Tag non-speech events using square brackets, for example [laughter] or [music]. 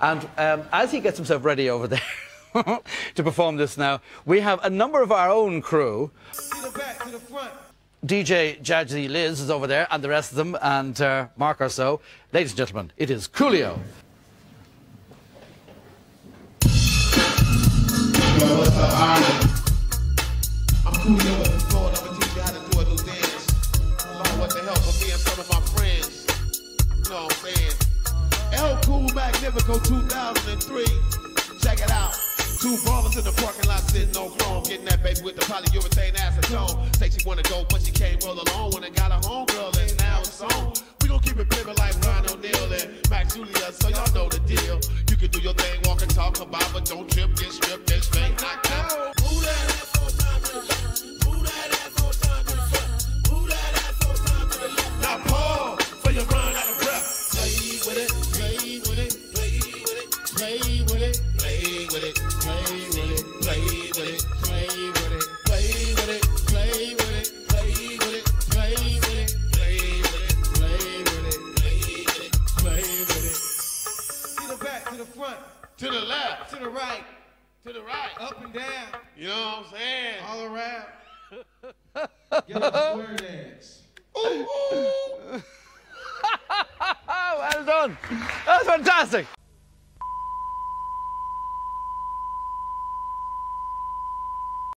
And um, as he gets himself ready over there [laughs] to perform this now, we have a number of our own crew. DJ Jazzy Liz is over there, and the rest of them, and uh, Mark or so. Ladies and gentlemen, it is Coolio. what's Cool Magnifico 2003. Check it out. Two ballers in the parking lot sitting on chrome, getting that baby with the polyurethane acetone. Say she wanna go, but she can't roll alone when I got a homegirl, and now it's on. We gon' keep it pimpin' like Ron O'Neal and Max Julien, so y'all know the deal. You can do your thing, walk and talk about, but don't trip, play with it, play with it, play with it, play with it, play with it, play with it, play with it, play with it, play with it, play with it, play with it, play with it. To the back, to the front, To the left, to the right, to the right. up and down, You know what I'm saying? all around. A square dance. Oh, well done. That's fantastic.